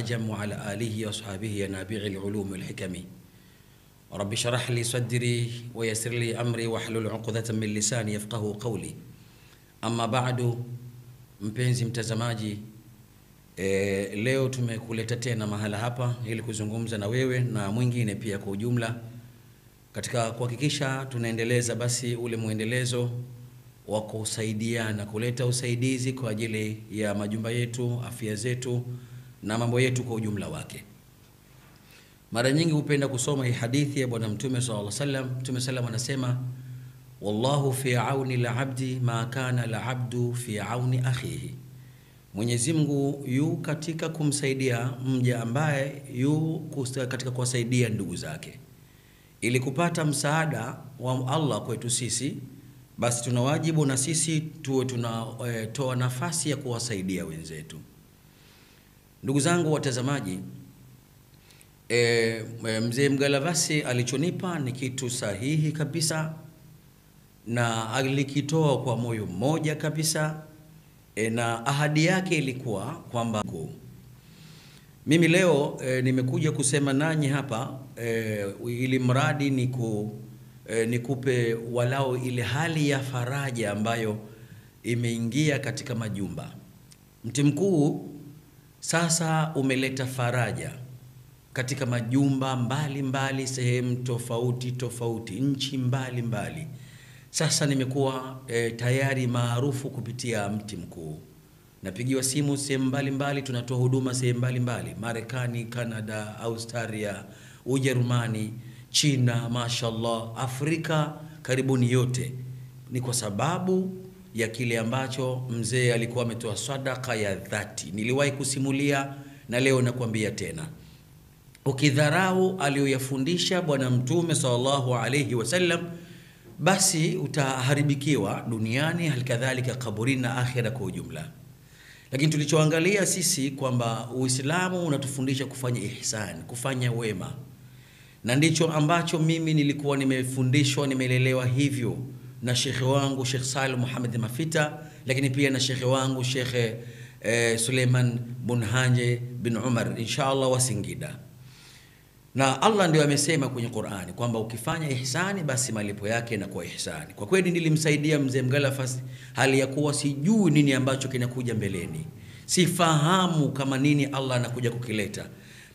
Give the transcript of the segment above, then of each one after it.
والعجم وعلى آله وأصحابه ينابيع العلوم والحكم رب اشرح لي صدري ويسر لي أمري واحلل عقدة من lisani yafqahu qawli. Amma ba'du, mpenzi mtazamaji, e, leo tumekuleta tena mahala hapa ili kuzungumza na wewe na mwingine pia kwa ujumla katika kuhakikisha tunaendeleza basi ule mwendelezo wa kusaidiana, kuleta usaidizi kwa ajili ya majumba yetu, afya zetu na mambo yetu kwa ujumla wake. Mara nyingi hupenda kusoma hii hadithi ya Bwana Mtume sallallahu alaihi wasallam. Mtume sallam anasema wallahu fi auni labdi ma kana labdu fi auni akhihi, Mwenyezi Mungu yu katika kumsaidia mja ambaye yu katika kuwasaidia ndugu zake. Ili kupata msaada wa Allah kwetu sisi, basi tuna wajibu na sisi tuwe tunatoa e, nafasi ya kuwasaidia wenzetu. Ndugu zangu watazamaji, e, e, mzee Mgalavasi alichonipa ni kitu sahihi kabisa na alikitoa kwa moyo mmoja kabisa e, na ahadi yake ilikuwa kwamba mimi leo e, nimekuja kusema nanyi hapa e, ili mradi niku, e, nikupe walao ile hali ya faraja ambayo imeingia katika majumba. Mti mkuu sasa umeleta faraja katika majumba mbalimbali, sehemu tofauti tofauti, nchi mbalimbali mbali. Sasa nimekuwa e, tayari maarufu kupitia mti mkuu. Napigiwa simu sehemu mbalimbali, tunatoa huduma sehemu mbalimbali, Marekani, Kanada, Australia, Ujerumani, China, mashallah, Afrika karibuni yote. Ni kwa sababu ya kile ambacho mzee alikuwa ametoa sadaka ya dhati. Niliwahi kusimulia na leo nakwambia tena, ukidharau aliyoyafundisha Bwana Mtume sallallahu alayhi wasallam basi utaharibikiwa duniani, halikadhalika kaburini na akhira kwa ujumla. Lakini tulichoangalia sisi kwamba Uislamu unatufundisha kufanya ihsan, kufanya wema, na ndicho ambacho mimi nilikuwa nimefundishwa, nimelelewa hivyo na shekhe wangu Sheikh Salim Muhammad Mafita, lakini pia na shekhe wangu Shekhe eh, Suleiman Bunhanje bin Umar inshallah wa Singida na Allah ndio amesema kwenye Qur'ani kwamba ukifanya ihsani basi malipo yake yanakuwa ihsani. Kwa kweli nilimsaidia mzee Mgalafas hali ya kuwa sijui nini ambacho kinakuja mbeleni, sifahamu kama nini Allah anakuja kukileta.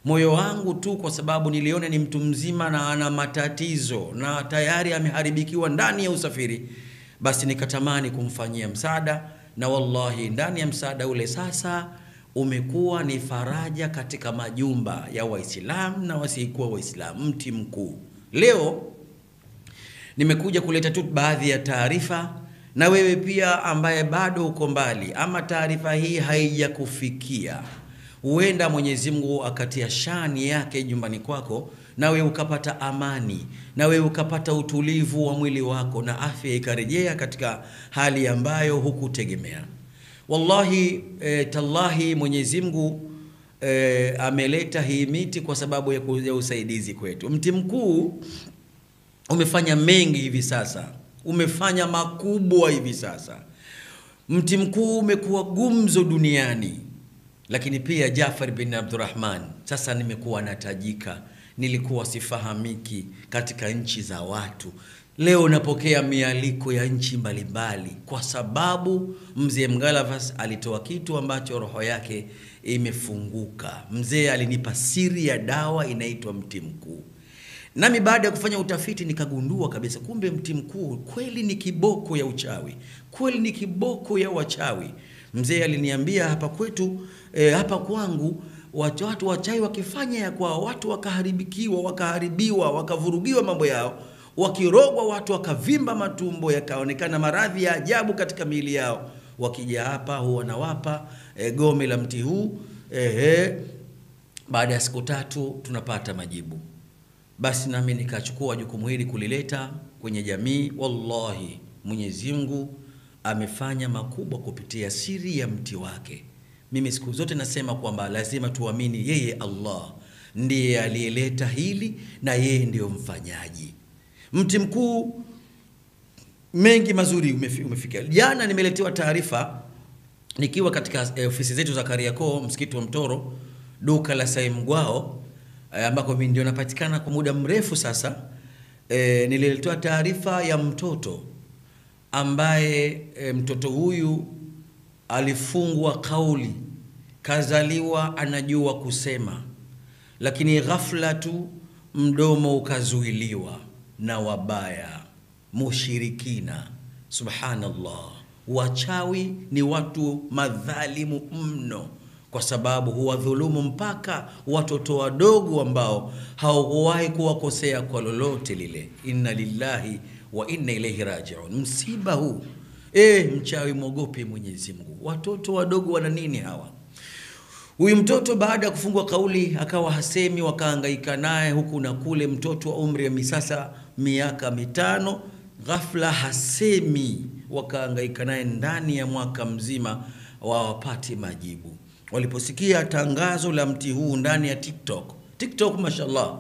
Moyo wangu tu, kwa sababu niliona ni mtu mzima na ana matatizo na tayari ameharibikiwa ndani ya usafiri, basi nikatamani kumfanyia msaada, na wallahi ndani ya msaada ule sasa umekuwa ni faraja katika majumba ya Waislamu na wasiokuwa Waislamu. Mti mkuu leo nimekuja kuleta tu baadhi ya taarifa, na wewe pia ambaye bado uko mbali ama taarifa hii haijakufikia, huenda Mwenyezi Mungu akatia shani yake nyumbani kwako, na wewe ukapata amani, na wewe ukapata utulivu wa mwili wako, na afya ikarejea katika hali ambayo hukutegemea. Wallahi e, tallahi Mwenyezi Mungu e, ameleta hii miti kwa sababu ya, ya usaidizi kwetu. Mti mkuu umefanya mengi hivi sasa, umefanya makubwa hivi sasa. Mti mkuu umekuwa gumzo duniani, lakini pia Jafar bin Abdurrahman sasa nimekuwa natajika, nilikuwa sifahamiki katika nchi za watu Leo napokea mialiko ya nchi mbalimbali kwa sababu mzee Mgalavas alitoa kitu ambacho roho yake imefunguka. Mzee alinipa siri ya dawa inaitwa mti mkuu, nami baada ya kufanya utafiti nikagundua kabisa, kumbe mti mkuu kweli ni kiboko ya uchawi, kweli ni kiboko ya wachawi. Mzee aliniambia hapa kwetu, eh, hapa kwangu watu wachai wakifanya ya kwao, watu wakaharibikiwa, wakaharibiwa, wakavurugiwa mambo yao wakirogwa watu wakavimba matumbo yakaonekana maradhi ya ajabu katika miili yao. Wakija hapa huwa nawapa e, gome la mti huu ehe, baada ya siku tatu tunapata majibu. Basi nami nikachukua jukumu hili kulileta kwenye jamii. Wallahi, Mwenyezi Mungu amefanya makubwa kupitia siri ya mti wake. Mimi siku zote nasema kwamba lazima tuamini yeye Allah ndiye aliyeleta hili na yeye ndiyo mfanyaji. Mti mkuu mengi mazuri umefikia. Jana nimeletewa taarifa nikiwa katika eh, ofisi zetu za Kariakoo, msikiti wa Mtoro duka la Saimgwao eh, ambako mimi ndio napatikana kwa muda mrefu sasa. Eh, nililetewa taarifa ya mtoto ambaye eh, mtoto huyu alifungwa kauli, kazaliwa anajua kusema, lakini ghafla tu mdomo ukazuiliwa na wabaya mushirikina. Subhanallah, wachawi ni watu madhalimu mno, kwa sababu huwadhulumu mpaka watoto wadogo ambao hawakuwahi kuwakosea kwa lolote lile. Inna lillahi wa inna ilaihi rajiun. Msiba huu e, mchawi mwogope Mwenyezi Mungu. Watoto wadogo wana nini hawa? Huyu mtoto baada ya kufungwa kauli akawa hasemi, wakaangaika naye huku na kule. Mtoto wa umri ya misasa miaka mitano, ghafla hasemi, wakaangaika naye ndani ya mwaka mzima wawapati majibu. Waliposikia tangazo la mti huu ndani ya TikTok, TikTok mashallah,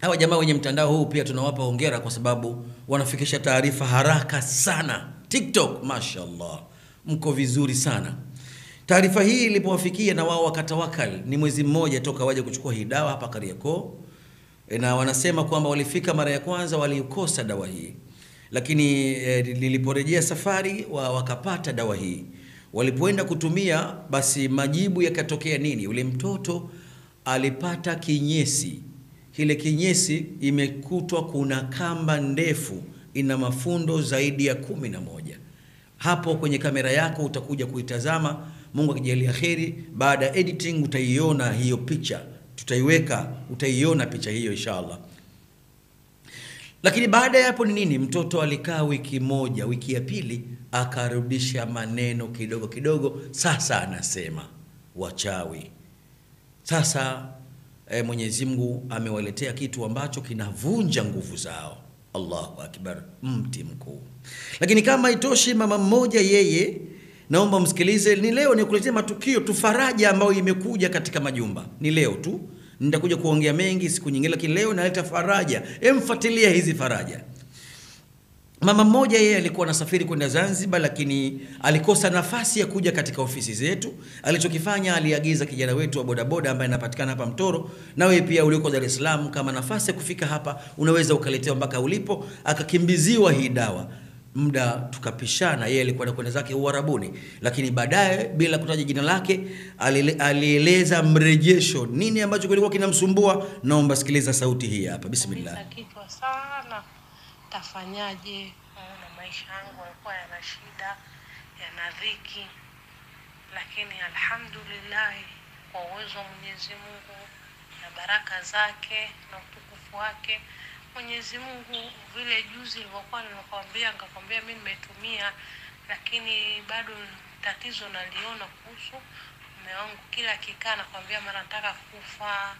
hawa jamaa wenye mtandao huu pia tunawapa hongera kwa sababu wanafikisha taarifa haraka sana. TikTok mashallah, mko vizuri sana. Taarifa hii ilipowafikia na wao wakatawakal, ni mwezi mmoja toka waje kuchukua hii dawa hapa Kariakoo, E, na wanasema kwamba walifika mara ya kwanza walikosa dawa hii, lakini e, liliporejea safari wa, wakapata dawa hii. Walipoenda kutumia, basi majibu yakatokea nini? Yule mtoto alipata kinyesi. Kile kinyesi imekutwa kuna kamba ndefu ina mafundo zaidi ya kumi na moja. Hapo kwenye kamera yako utakuja kuitazama, Mungu akijalia kheri, baada ya editing utaiona hiyo picha, tutaiweka, utaiona picha hiyo inshallah. Lakini baada ya hapo ni nini? Mtoto alikaa wiki moja, wiki ya pili akarudisha maneno kidogo kidogo, sasa anasema wachawi. Sasa e, Mwenyezi Mungu amewaletea kitu ambacho kinavunja nguvu zao. Allahu akbar, mti mkuu. Lakini kama itoshi, mama mmoja yeye, naomba msikilize, ni leo nikuletea matukio tu, faraja ambayo imekuja katika majumba, ni leo tu. Nitakuja kuongea mengi siku nyingine, lakini leo naleta faraja. Emfuatilia hizi faraja. Mama mmoja yeye alikuwa anasafiri kwenda Zanzibar, lakini alikosa nafasi ya kuja katika ofisi zetu. Alichokifanya, aliagiza kijana wetu wa bodaboda ambaye anapatikana hapa Mtoro, na wewe pia ulioko Dar es Salaam, kama nafasi ya kufika hapa unaweza ukaletewa mpaka ulipo. Akakimbiziwa hii dawa, muda tukapishana. Yeye alikuwa anakwenda zake Uarabuni, lakini baadaye, bila kutaja jina lake, alieleza mrejesho, nini ambacho kilikuwa kinamsumbua. Naomba sikiliza sauti hii hapa, bismillah. Tafanyaje? Naona maisha yangu yalikuwa yana shida, yana dhiki, lakini alhamdulillah, kwa uwezo wa Mwenyezi Mungu na baraka zake na utukufu wake Mwenyezi Mungu, vile juzi nilivyokuwa nimekwambia, nikakwambia mimi nimetumia, lakini bado tatizo naliona kuhusu mume wangu. Kila akikaa nakwambia mara nataka kufa,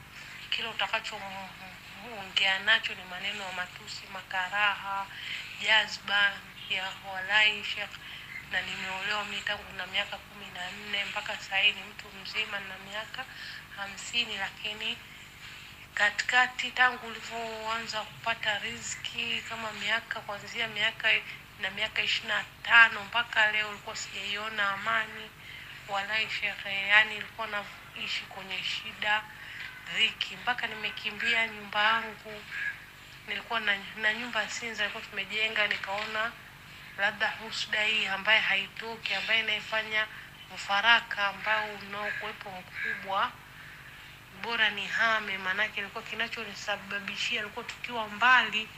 kila utakachoongea nacho ni maneno ya matusi, makaraha, jazba ya walai shekh. Na nimeolewa mimi tangu na miaka kumi na nne mpaka sasa ni mtu mzima na miaka hamsini, lakini katikati tangu ulivyoanza kupata riziki kama miaka kuanzia miaka na miaka ishirini na tano mpaka leo ulikuwa sijaiona amani walai shekhe, yani ilikuwa naishi kwenye shida dhiki, mpaka nimekimbia nyumba yangu. Nilikuwa na, na nyumba Sinza nilikuwa tumejenga, nikaona labda husda hii ambaye haitoki, ambaye inaifanya mfaraka ambao unaokuwepo mkubwa bora ni hame, maanake ilikuwa kinachonisababishia, ilikuwa tukiwa mbali,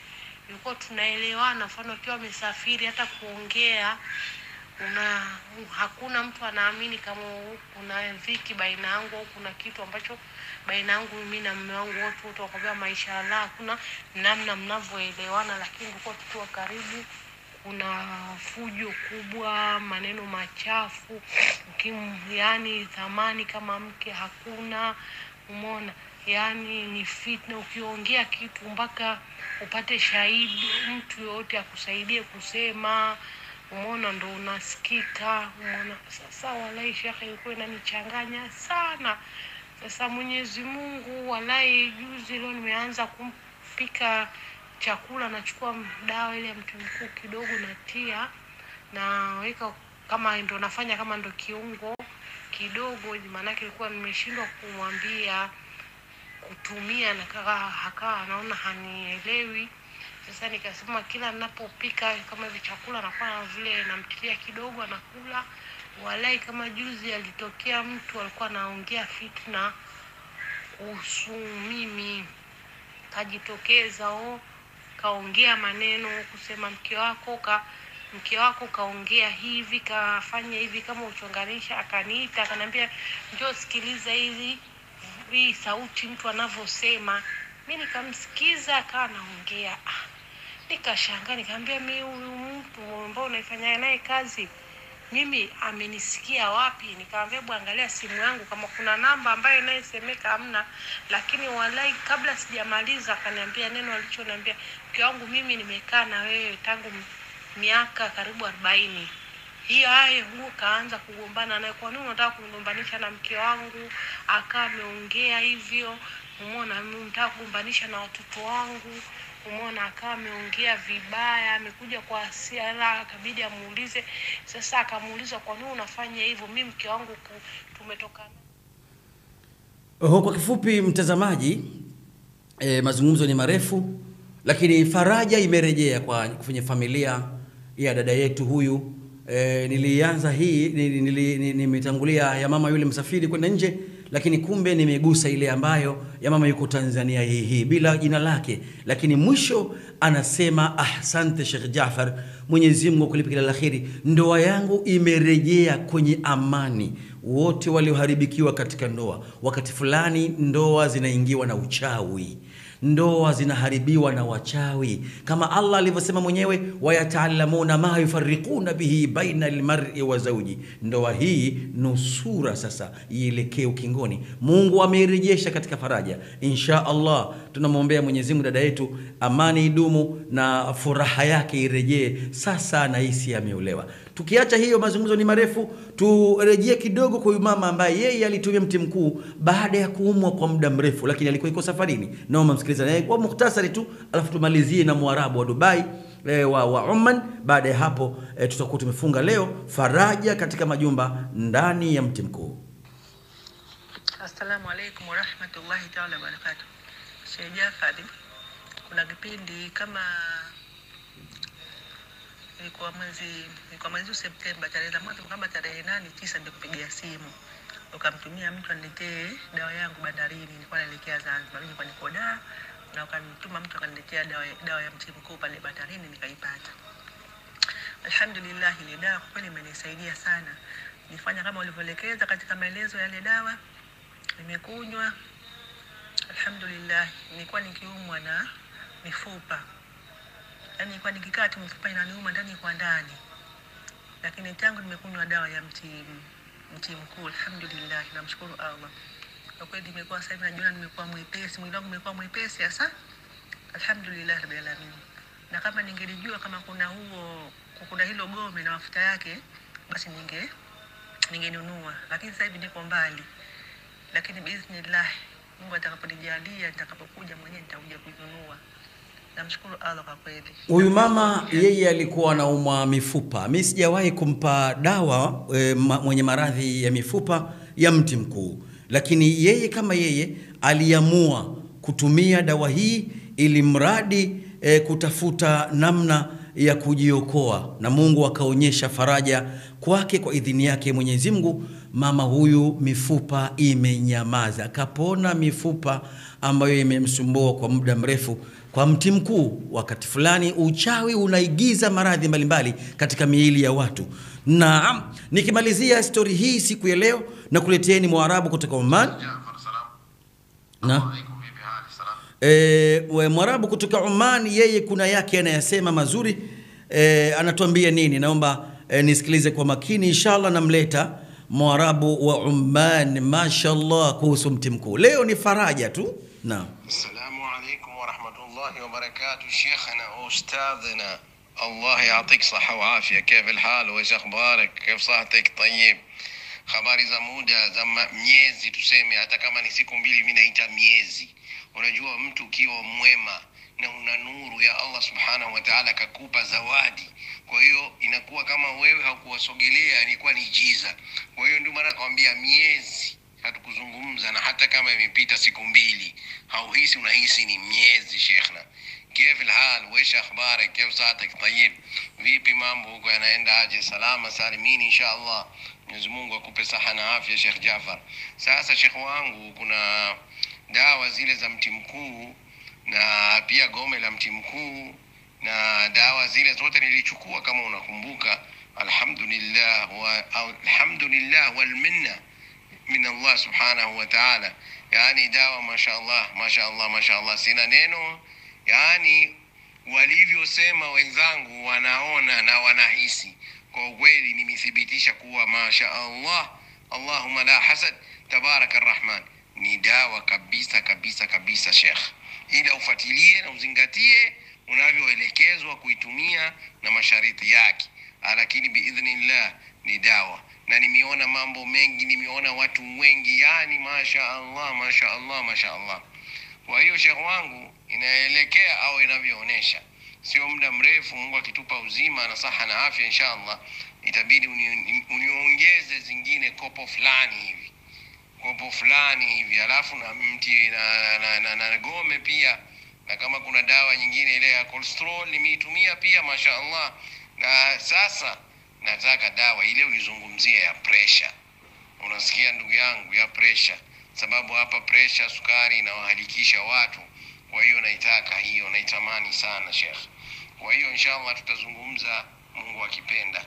ilikuwa tunaelewana. Mfano ukiwa amesafiri, hata kuongea una hakuna mtu anaamini kama kuna dhiki baina yangu au kuna kitu ambacho baina yangu mimi na mume wangu, wote wote maisha Allah, hakuna namna mnavyoelewana, lakini tulikuwa tukiwa karibu kuna fujo kubwa, maneno machafu, ukim, yani thamani kama mke hakuna, umeona, yani ni fitna. Ukiongea kitu mpaka upate shahidi, mtu yoyote akusaidie kusema, umeona, ndo unasikika, umeona. Sasa walai, ilikuwa inanichanganya sana. Sasa Mwenyezi Mungu, walai, juzi leo nimeanza kupika chakula nachukua dawa ile ya mti mkuu kidogo natia naweka kama ndo nafanya kama ndo kiungo kidogo, maanake ilikuwa nimeshindwa kumwambia kutumia na kaka akawa anaona hanielewi. Sasa nikasema kila ninapopika kama hivi chakula nakuwa na vile namtilia kidogo anakula. Walai, kama juzi alitokea mtu alikuwa anaongea fitna kuhusu mimi, kajitokeza o, kaongea maneno kusema mke wako ka mke wako kaongea hivi kafanya hivi, kama uchonganisha. Akaniita akaniambia, njoo sikiliza hizi hii sauti mtu anavyosema. Mi nikamsikiza akawa naongea nikashanga nikashangaa, nikaambia mi huyu mtu ambao unaifanya naye kazi mimi amenisikia wapi? Nikamwambia hebu angalia simu yangu kama kuna namba ambayo inayosemeka hamna, lakini walai, kabla sijamaliza akaniambia neno alichoniambia, mke wangu, mimi nimekaa na wewe tangu miaka karibu arobaini. Hiyo hayo huo kaanza kugombana naye, kwa nini unataka kumgombanisha na mke wangu? Akaa ameongea hivyo, umeona, nataka kugombanisha na watoto wangu, umeona, akawa ameongea vibaya, amekuja kwa hasira, akabidi amuulize. Sasa akamuuliza, kwa nini unafanya hivyo? Mi mke wangu tumetokana kwa kifupi mtazamaji, e, mazungumzo ni marefu, lakini faraja imerejea kwa kwenye familia ya dada yetu huyu. E, nilianza hii nili- nili- ni- nimetangulia ya mama yule msafiri kwenda nje, lakini kumbe nimegusa ile ambayo ya mama yuko Tanzania hii hii bila jina lake, lakini mwisho anasema ahsante Sheikh Jaafar, Mwenyezi Mungu akulipe kila la kheri, ndoa yangu imerejea kwenye amani. Wote walioharibikiwa katika ndoa. Wakati fulani ndoa zinaingiwa na uchawi, ndoa zinaharibiwa na wachawi, kama Allah alivyosema mwenyewe, wayataalamuna ma yufarriquna bihi baina almar'i wa zawji. Ndoa hii nusura sasa ielekee ukingoni. Mungu ameirejesha katika faraja, insha Allah. Tunamwombea Mwenyezi Mungu dada yetu, amani idumu na furaha yake irejee. Sasa anahisi ameolewa. Tukiacha hiyo, mazungumzo ni marefu, turejee kidogo kwa huyu mama ambaye yeye alitumia mti mkuu baada ya kuumwa kwa muda mrefu, lakini alikuwa iko safarini. Naomba msikiliza naye kwa muhtasari tu, alafu tumalizie na mwarabu wa Dubai e, wa, wa Oman. Baada ya hapo e, tutakuwa tumefunga leo faraja katika majumba ndani ya mti mkuu. Assalamu alaikum warahmatullahi taala wabarakatu. Sheikh Jafari, kuna kipindi kama ilikuwa mwezi ilikuwa mwezi Septemba tarehe za mwanzo kama tarehe nane tisa, ndio kupigia simu ukamtumia mtu aniletee dawa yangu bandarini. Nilikuwa naelekea Zanzibar, nilikuwa niko da na ukamtuma mtu akaniletea dawa, dawa ya mti mkuu pale bandarini, nikaipata. Alhamdulillah, ile dawa kwa kweli imenisaidia sana. Nifanya kama ulivyoelekeza katika maelezo yale dawa, nimekunywa. Alhamdulillah, nilikuwa nikiumwa na mifupa, yaani nilikuwa nikikaa tu mfupa inaniuma ndani kwa ndani, lakini tangu nimekunywa dawa ya mti mti mkuu, alhamdulillah, namshukuru Allah. Kwa kweli, nimekuwa sasa hivi najiona nimekuwa mwepesi, mwili wangu umekuwa mwepesi hasa, alhamdulillah rabbil alamin. Na kama ningelijua kama kuna huo kuna hilo gome na mafuta yake, basi ninge ningenunua, lakini sasa hivi niko mbali, lakini biiznillah, Mungu atakaponijalia, nitakapokuja mwenyewe nitakuja kuinunua. Namshukuru Allah kwa kweli. Huyu mama yeye alikuwa anaumwa mifupa. Mi sijawahi kumpa dawa e, ma, mwenye maradhi ya mifupa ya mti mkuu, lakini yeye kama yeye aliamua kutumia dawa hii ili mradi e, kutafuta namna ya kujiokoa, na Mungu akaonyesha faraja kwake kwa idhini yake Mwenyezi Mungu. Mama huyu mifupa imenyamaza, akapona mifupa ambayo imemsumbua kwa muda mrefu kwa mti mkuu. Wakati fulani uchawi unaigiza maradhi mbalimbali katika miili ya watu. Na nikimalizia stori hii siku ya leo na kuleteni Mwarabu kutoka Oman na e, Mwarabu kutoka Oman, yeye kuna yake anayasema mazuri e, anatuambia nini? Naomba e, nisikilize kwa makini inshallah. Namleta Mwarabu wa Oman, mashallah, kuhusu mti mkuu. Leo ni faraja tu. Naam. الله وبركاته شيخنا وأستاذنا الله يعطيك صحة وعافية كيف الحال وإيش أخبارك كيف صحتك طيب habari za muda za ma- miezi tuseme hata kama ni siku mbili mi naita miezi unajua mtu ukiwa mwema na una nuru ya allah subhanahu wa taala akakupa zawadi kwa hiyo inakuwa kama wewe haukuwasogelea ilikuwa ni jiza kwa hiyo ndio maana kawambia miezi hatukuzungumza, na hata kama imepita siku mbili hauhisi, unahisi ni miezi. Shekhna, kef lhal wesh akhbarak kef saatak tayib, vipi mambo huko yanaenda aje? Salama salimini, insha Allah. Mwenyezi Mungu akupe saha na afya, Sheikh Jafar. Sasa Sheikh wangu, kuna dawa zile za mti mkuu na pia gome la mti mkuu na dawa zile zote nilichukua, kama unakumbuka. Alhamdulillah wa alhamdulillah wal minna min allah subhanahu wa taala. Yani dawa mashallah mashallah mashallah. Sina neno yani walivyosema wenzangu wanaona na wanahisi. Kwa ukweli nimethibitisha kuwa masha Allahumma la hasad tabaraka rahman, ni dawa kabisa kabisa kabisa Sheikh, ila ufuatilie na uzingatie unavyoelekezwa kuitumia na mashariti yake. Lakini biidhnillah ni dawa. Na nimeona mambo mengi nimeona watu wengi yani masha allah masha allah masha allah. Kwa hiyo shekhu wangu inaelekea au inavyoonyesha. Sio muda mrefu mungu akitupa uzima na saha na afya insha allah itabidi uniongeze uni- zingine kopo fulani hivi. Kopo fulani hivi alafu na mti na, na, na, na, na gome pia. Na kama kuna dawa nyingine ile ya cholesterol nimeitumia pia masha allah. Na sasa nataka dawa ile ulizungumzia ya presha. unasikia ndugu yangu ya pressure. Sababu hapa presha sukari inawahalikisha watu. Kwa hiyo naitaka hiyo naitamani sana shekh kwa hiyo inshallah tutazungumza mungu akipenda.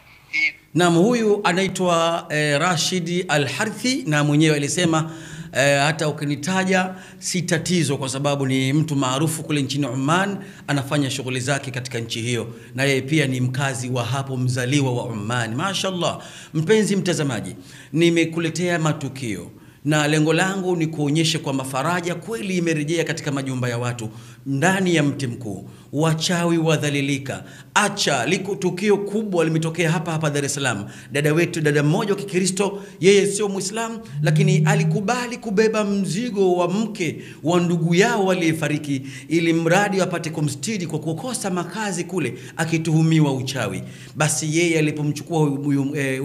Naam, huyu anaitwa eh, Rashid Al-Harthi na mwenyewe alisema eh, hata ukinitaja si tatizo, kwa sababu ni mtu maarufu kule nchini Oman, anafanya shughuli zake katika nchi hiyo, na yeye pia ni mkazi wa hapo, mzaliwa wa Oman. Mashaallah, mpenzi mtazamaji, nimekuletea matukio na lengo langu ni kuonyesha kwamba faraja kweli imerejea katika majumba ya watu ndani ya mti mkuu. Wachawi wadhalilika, acha liko tukio kubwa limetokea hapa hapa Dar es Salaam. Dada wetu, dada mmoja wa Kikristo, yeye sio Muislamu, lakini alikubali kubeba mzigo wa mke wa ndugu yao aliyefariki, ili mradi apate kumstiri kwa kukosa makazi kule, akituhumiwa uchawi. Basi yeye alipomchukua huyu- eh,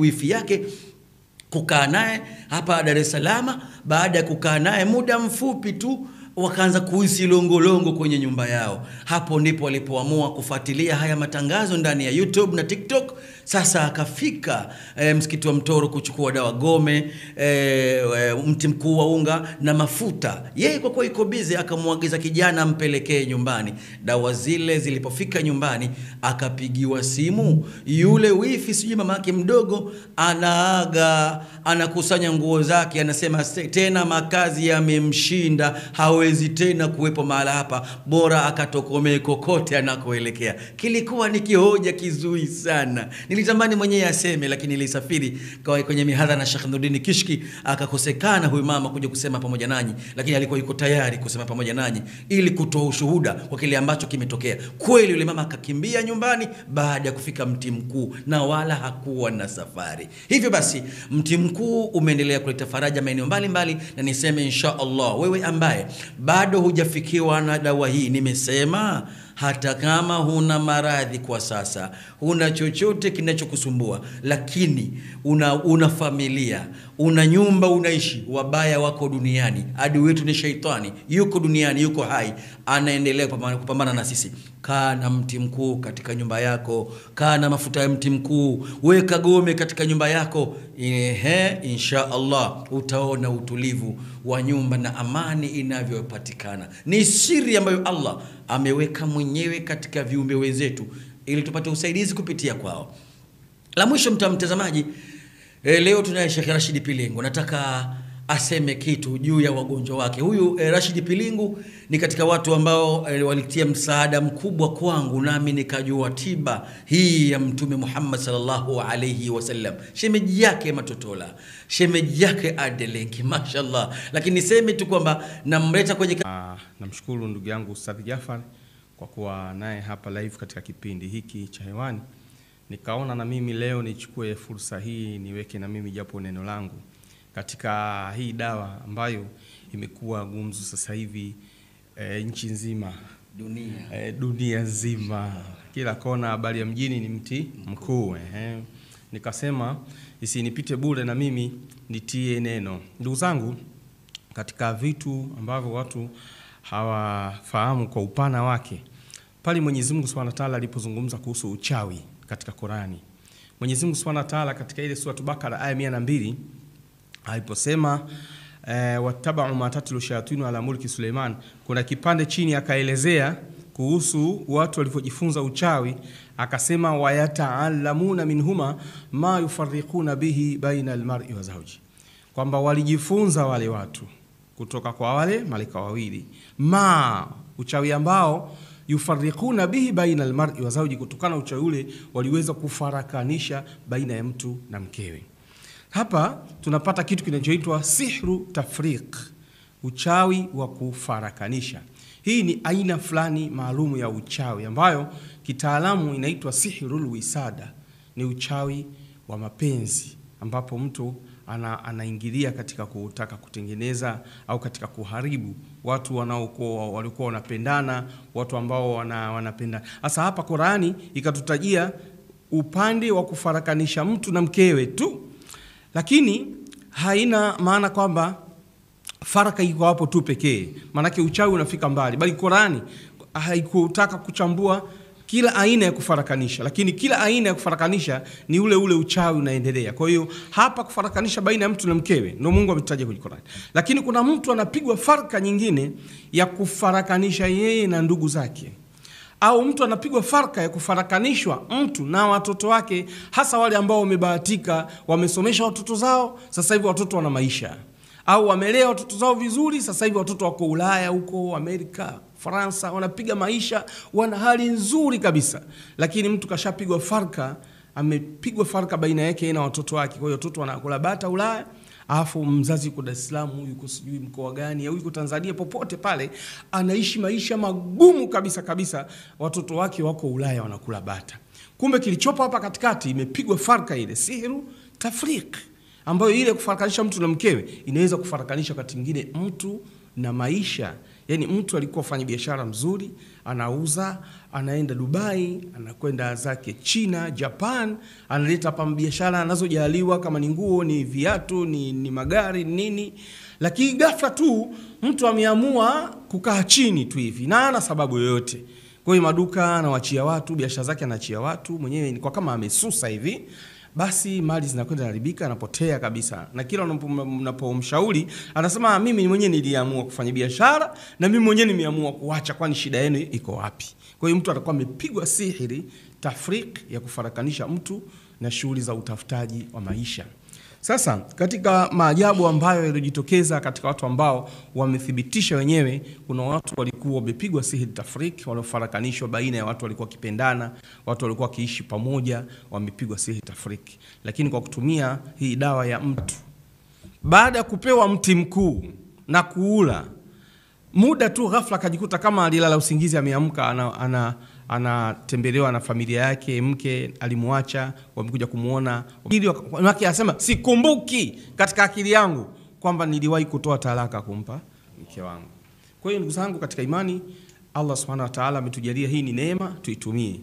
wifi yake kukaa naye hapa Dar es Salaam. Baada ya kukaa naye muda mfupi tu wakaanza kuhisi longolongo kwenye nyumba yao. Hapo ndipo walipoamua kufuatilia haya matangazo ndani ya YouTube na TikTok. Sasa akafika e, msikiti wa Mtoro kuchukua dawa gome e, e, mti mkuu wa unga na mafuta. Yeye kwa kuwa iko bize, akamwagiza kijana ampelekee nyumbani. Dawa zile zilipofika nyumbani, akapigiwa simu yule wifi, sijui mama yake mdogo, anaaga, anakusanya nguo zake, anasema tena makazi yamemshinda, hawezi tena kuwepo mahala hapa, bora akatokomee kokote anakoelekea. Kilikuwa ni kihoja kizuri sana, nilitamani mwenyewe aseme, lakini ilisafiri kwenye mihadhara na Sheikh Nuruddin Kishki, akakosekana huyu mama kuja kusema pamoja nanyi, lakini alikuwa yuko tayari kusema pamoja nanyi ili kutoa ushuhuda kwa kile ambacho kimetokea. Kweli yule mama akakimbia nyumbani baada ya kufika mti mkuu na wala hakuwa na safari. Hivyo basi mti mkuu umeendelea kuleta faraja maeneo mbalimbali, na niseme insha Allah, wewe ambaye bado hujafikiwa na dawa hii, nimesema hata kama huna maradhi kwa sasa, huna chochote kinachokusumbua, lakini una, una familia, una nyumba unaishi, wabaya wako duniani, adui wetu ni sheitani, yuko duniani, yuko hai, anaendelea kupambana, na sisi. Kaa na mti mkuu katika nyumba yako, kaa na mafuta ya mti mkuu, weka gome katika nyumba yako. Ehe, insha Allah utaona utulivu wa nyumba na amani inavyopatikana. Ni siri ambayo Allah ameweka mwenyewe katika viumbe wenzetu ili tupate usaidizi kupitia kwao. La mwisho mta mtazamaji, e, leo tunaye Sheikh Rashid Pilingu. Nataka aseme kitu juu ya wagonjwa wake. Huyu e, Rashid Pilingu ni katika watu ambao e, walitia msaada mkubwa kwangu, nami nikajua tiba hii ya Mtume Muhammad sallallahu alayhi wasallam. Shemeji yake Matotola, shemeji yake Adelenki, mashallah. Lakini niseme tu kwamba namleta kwenye Ah, namshukuru ndugu yangu Ustadh Jafar kwa kuwa naye hapa live katika kipindi hiki cha hewani. Nikaona na mimi leo nichukue fursa hii niweke na mimi japo neno langu katika hii dawa ambayo imekuwa gumzo sasa hivi e, nchi nzima dunia e, dunia nzima kila kona habari ya mjini ni mti mkuu. eh. Nikasema isinipite bure na mimi nitie neno. Ndugu zangu, katika vitu ambavyo watu hawafahamu kwa upana wake, pale Mwenyezi Mungu Subhanahu wa Ta'ala alipozungumza kuhusu uchawi katika Qurani, Mwenyezi Mungu Subhanahu wa Ta'ala katika ile sura Bakara aya 102 aliposema eh, wattabau ma tatlu shayatinu ala mulki Suleiman, kuna kipande chini akaelezea kuhusu watu walivyojifunza uchawi, akasema wayataallamuna minhuma ma yufarriquna bihi baina almar'i wa zawji, kwamba walijifunza wale watu kutoka kwa wale malaika wawili, ma uchawi ambao yufarriquna bihi baina almar'i wa zawji, kutokana na uchawi ule waliweza kufarakanisha baina ya mtu na mkewe. Hapa tunapata kitu kinachoitwa sihru tafriq, uchawi wa kufarakanisha. Hii ni aina fulani maalumu ya uchawi ambayo kitaalamu inaitwa sihrul wisada. Ni uchawi wa mapenzi ambapo mtu ana, anaingilia katika kutaka kutengeneza au katika kuharibu watu wanaokuwa walikuwa wanapendana, watu ambao wana, wanapendana. Sasa hapa Qurani ikatutajia upande wa kufarakanisha mtu na mkewe tu, lakini haina maana kwamba faraka iko hapo tu pekee, maanake uchawi unafika mbali, bali Qurani haikutaka kuchambua kila aina ya kufarakanisha, lakini kila aina ya kufarakanisha ni ule ule uchawi unaendelea. Kwa hiyo hapa kufarakanisha baina ya mtu na mkewe ndio Mungu ametaja kwenye Qurani, lakini kuna mtu anapigwa farka nyingine ya kufarakanisha yeye na ndugu zake. Au mtu anapigwa farka ya kufarakanishwa mtu na watoto wake, hasa wale ambao wamebahatika, wamesomesha watoto zao, sasa hivi watoto wana maisha, au wamelea watoto zao vizuri, sasa hivi watoto wako Ulaya huko Amerika, Faransa, wanapiga maisha, wana hali nzuri kabisa, lakini mtu kashapigwa farka, amepigwa farka baina yake na watoto wake. Kwa hiyo watoto wanakula bata Ulaya alafu mzazi yuko Dar es Salaam, yuko sijui mkoa gani, au yuko Tanzania, popote pale anaishi maisha magumu kabisa kabisa, watoto wake wako Ulaya wanakula bata. Kumbe kilichopo hapa katikati imepigwa farka, ile sihiru tafriq, ambayo ile kufarakanisha mtu na mkewe inaweza kufarakanisha wakati mwingine mtu na maisha. Yani mtu alikuwa afanya biashara mzuri, anauza, anaenda Dubai, anakwenda zake China, Japan, analeta hapa biashara anazojaliwa, kama ni nguo, ni viatu, ni, ni magari, nini, lakini ghafla tu mtu ameamua kukaa chini tu hivi na ana sababu yoyote. Kwa hiyo maduka anawachia watu, biashara zake anaachia watu, mwenyewe ni kwa kama amesusa hivi basi mali zinakwenda haribika, anapotea kabisa, na kila unapomshauri anasema mimi mwenyewe niliamua kufanya biashara na mimi mwenyewe nimeamua kuacha, kwani shida yenu iko wapi? Kwa hiyo mtu atakuwa amepigwa sihiri tafrik ya kufarakanisha mtu na shughuli za utafutaji wa maisha. Sasa katika maajabu ambayo yalijitokeza katika watu ambao wamethibitisha wenyewe, kuna watu walikuwa wamepigwa sihiri tafrik, waliofarakanishwa baina ya watu walikuwa wakipendana, watu walikuwa wakiishi pamoja, wamepigwa sihiri tafrik, lakini kwa kutumia hii dawa ya mtu. Baada ya kupewa mti mkuu na kuula, muda tu ghafla akajikuta kama alilala usingizi, ameamka ana, ana anatembelewa na familia yake, mke alimwacha, wamekuja kumwona wake, asema sikumbuki katika akili yangu kwamba niliwahi kutoa talaka kumpa mke wangu. Kwa hiyo ndugu zangu katika imani, Allah subhanahu wa ta'ala ametujalia hii ni neema, tuitumie.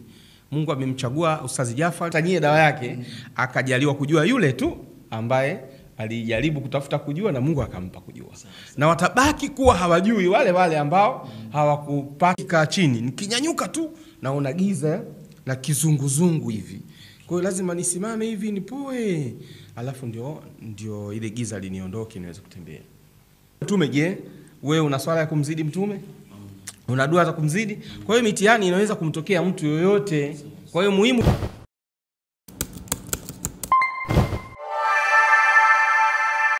Mungu amemchagua Ustazi Jafar tanyie dawa yake, akajaliwa kujua yule tu ambaye alijaribu kutafuta kujua na Mungu akampa kujua, na watabaki kuwa hawajui wale wale ambao hawakupaka chini. Nikinyanyuka tu naona giza la kizunguzungu hivi, kwa hiyo lazima nisimame hivi nipoe, alafu ndio, ndio ile giza liniondoke niweze kutembea. Mtume, je, wewe una swala ya kumzidi mtume? Una dua za kumzidi? Kwa hiyo mitihani inaweza kumtokea mtu yoyote, kwa hiyo muhimu